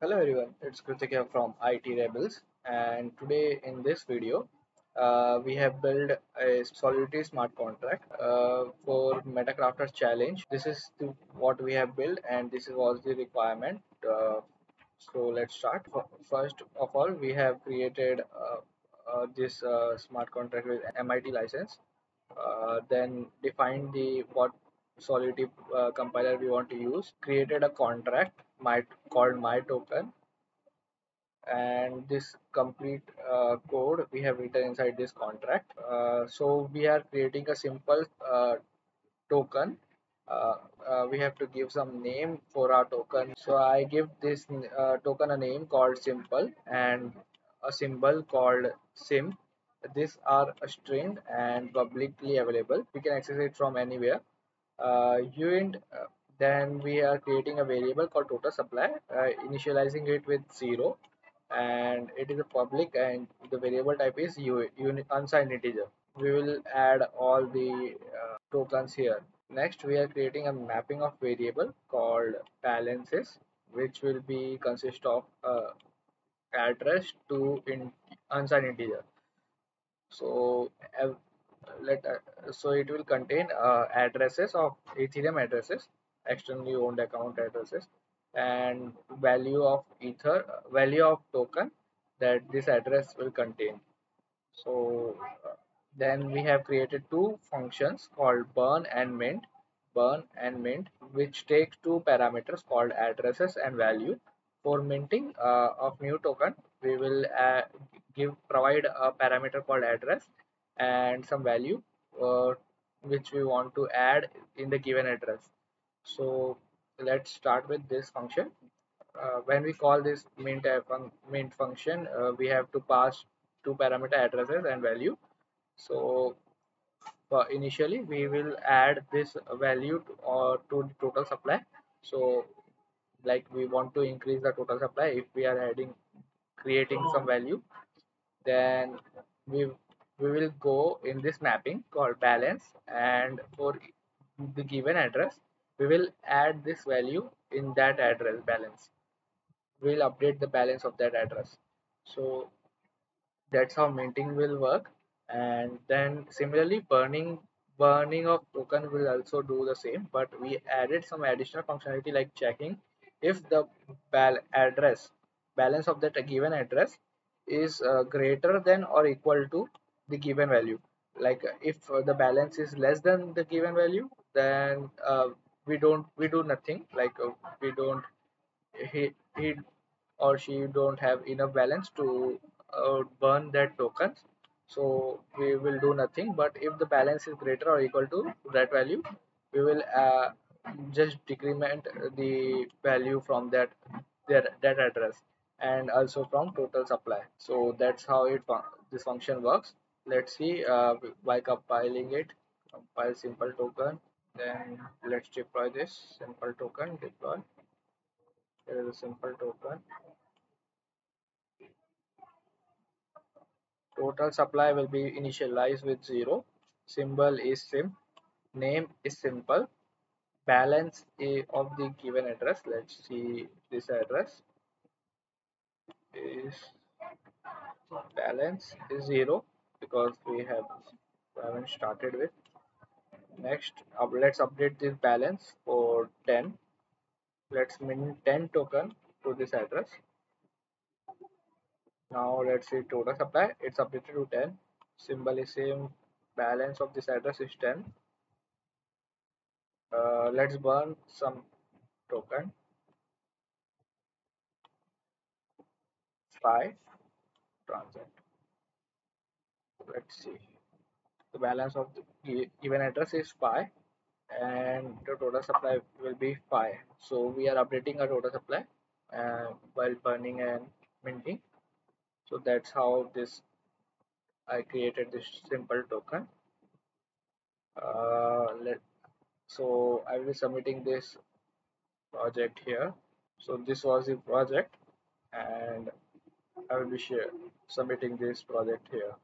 Hello everyone, it's Kritik here from IT Rebels and today in this video uh, we have built a Solidity smart contract uh, for Metacrafters challenge. This is the, what we have built and this was the requirement. Uh, so let's start. First of all, we have created uh, uh, this uh, smart contract with MIT license. then defined the what Solidity uh, compiler we want to use, created a contract my, called my token and this complete uh, code we have written inside this contract. Uh, so we are creating a simple uh, token. Uh, uh, we have to give some name for our token. So I give this token a name called simple and a symbol called sim. These are a string and publicly available. We can access it from anywhere uh, uint uh, then we are creating a variable called total supply uh, initializing it with zero. And it is a public and the variable type is unit unsigned integer. We will add all the uh, tokens here. Next we are creating a mapping of variable called balances which will be consist of uh, address to in unsigned integer. So let uh, so it will contain uh, addresses of ethereum addresses externally owned account addresses and value of ether value of token that this address will contain. So uh, then we have created two functions called burn and mint. Burn and mint which takes two parameters called addresses and value. For minting uh, of new token we will uh, give provide a parameter called address and some value uh, which we want to add in the given address. So let's start with this function. Uh, when we call this mint fun mint function uh, we have to pass two parameter addresses and value. So uh, initially we will add this value to, or to the total supply. So like we want to increase the total supply. If we are adding creating some value then we we will go in this mapping called balance and for the given address we will add this value in that address balance. We'll update the balance of that address. So that's how minting will work. And then similarly burning burning of token will also do the same but we added some additional functionality like checking if the bal address balance of that given address is uh, greater than or equal to the given value. Like if uh, the balance is less than the given value then uh, we don't we do nothing. Like uh, we don't he, he or she don't have enough balance to uh, burn that tokens so we will do nothing. But if the balance is greater or equal to that value we will uh, just decrement the value from that their that address and also from total supply. So that's how it this function works let's see uh, by compiling it compile simple token then let's deploy this simple token deploy. Here is a simple token. Total supply will be initialized with zero. Symbol is sim name is simple. Balance of the given address let's see this address is balance is zero because we have haven't started with. Next uh, let's update this balance for 10 let's mint 10 token to this address. Now let's see total supply. It's updated to 10 symbol is same. Balance of this address is 10 uh, let's burn some token. 5 transact let's see. The balance of the given address is 5 and the total supply will be 5 so we are updating our total supply uh, while burning and minting. So that's how this I created this simple token. Uh, let so I will be submitting this project here. So this was the project and I will be share, submitting this project here